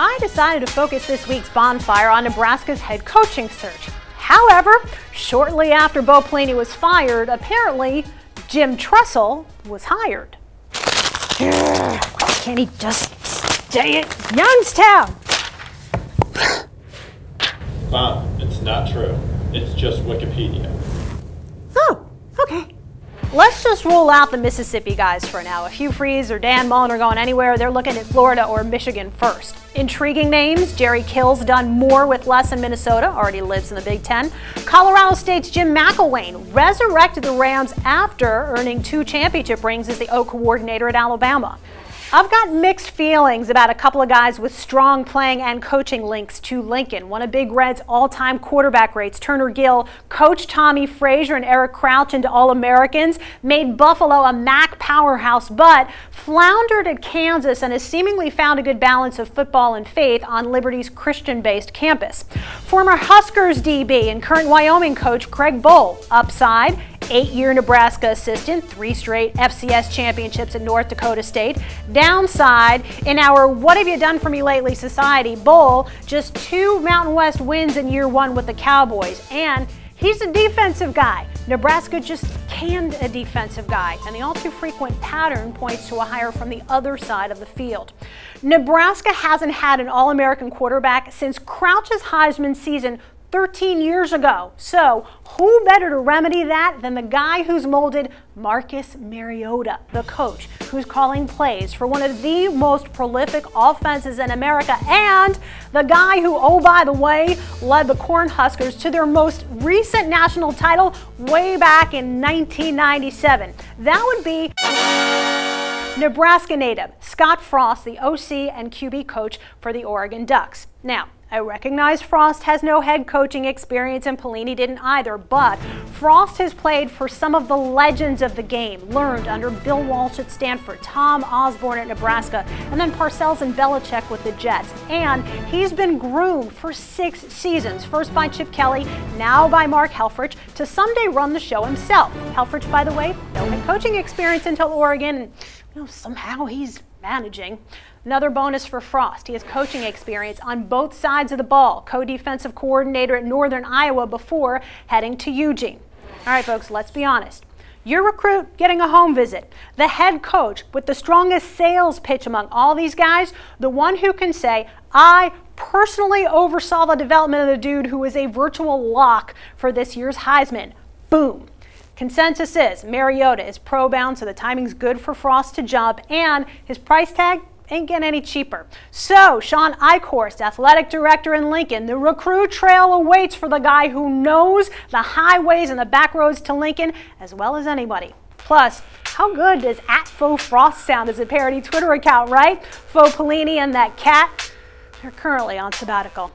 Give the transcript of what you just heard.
I decided to focus this week's BonnFire on Nebraska's head coaching search. However, shortly after Bo Pelini was fired, apparently Jim Tressel was hired. Can he just stay at Youngstown? Mom, it's not true. It's just Wikipedia. Oh, okay. Let's just rule out the Mississippi guys for now. If Hugh Freeze or Dan Mullen are going anywhere, they're looking at Florida or Michigan first. Intriguing names, Jerry Kill's done more with less in Minnesota, already lives in the Big Ten. Colorado State's Jim McElwain resurrected the Rams after earning two championship rings as the O coordinator at Alabama. I've got mixed feelings about a couple of guys with strong playing and coaching links to Lincoln. One of Big Red's all-time quarterback rates, Turner Gill, coached Tommie Frazier and Eric Crouch into All-Americans, made Buffalo a MAC powerhouse, but floundered at Kansas and has seemingly found a good balance of football and faith on Liberty's Christian-based campus. Former Huskers DB and current Wyoming coach Craig Bohl, upside, eight-year Nebraska assistant, three straight FCS championships at North Dakota State. Downside, in our What Have You Done For Me Lately Society Bohl, just two Mountain West wins in year one with the Cowboys. And he's a defensive guy. Nebraska just canned a defensive guy, and the all too frequent pattern points to a hire from the other side of the field. Nebraska hasn't had an All-American quarterback since Crouch's Heisman season 13 years ago. So who better to remedy that than the guy who's molded Marcus Mariota, the coach, who's calling plays for one of the most prolific offenses in America and the guy who, oh by the way, led the Cornhuskers to their most recent national title way back in 1997. That would be Nebraska native Scott Frost, the OC and QB coach for the Oregon Ducks. Now, I recognize Frost has no head coaching experience and Pelini didn't either, but Frost has played for some of the legends of the game, learned under Bill Walsh at Stanford, Tom Osborne at Nebraska, and then Parcells and Belichick with the Jets. And he's been groomed for six seasons, first by Chip Kelly, now by Mark Helfrich, to someday run the show himself. Helfrich, by the way, no head coaching experience until Oregon, and you know, somehow he's managing. Another bonus for Frost. He has coaching experience on both sides of the ball, co-defensive coordinator at Northern Iowa before heading to Eugene. All right, folks, let's be honest. Your recruit getting a home visit, the head coach with the strongest sales pitch among all these guys, the one who can say, I personally oversaw the development of the dude who was a virtual lock for this year's Heisman. Boom. Consensus is Mariota is pro bound, so the timing's good for Frost to jump, and his price tag ain't getting any cheaper. So, Shawn Eichorst, athletic director in Lincoln, the recruit trail awaits for the guy who knows the highways and the back roads to Lincoln as well as anybody. Plus, how good does at Faux Frost sound as a parody Twitter account, right? Faux Pelini and that cat, they're currently on sabbatical.